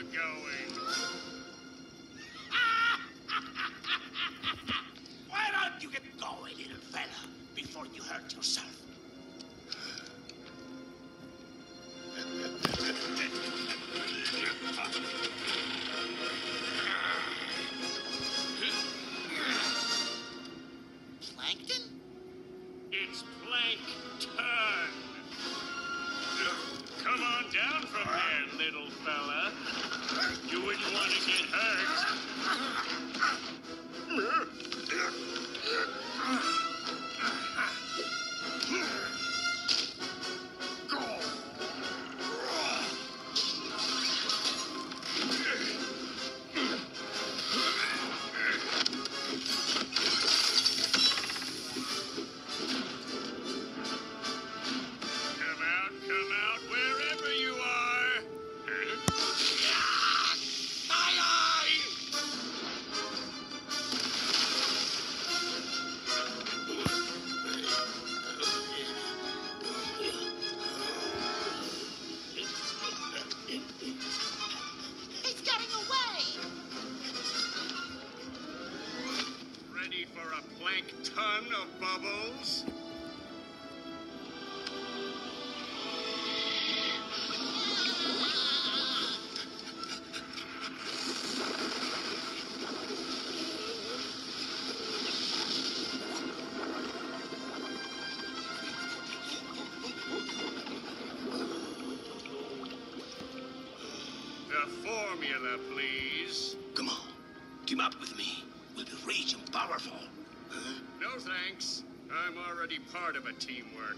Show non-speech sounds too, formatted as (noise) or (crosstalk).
you're (laughs) going. Why don't you get going, little fella, before you hurt yourself? Plankton? It's Plankton! Come on down from there, little fella. You wouldn't want to get hurt. A plank ton of bubbles? The formula, please. Come on, team up with me. We'll be rich and powerful. No thanks. I'm already part of a teamwork.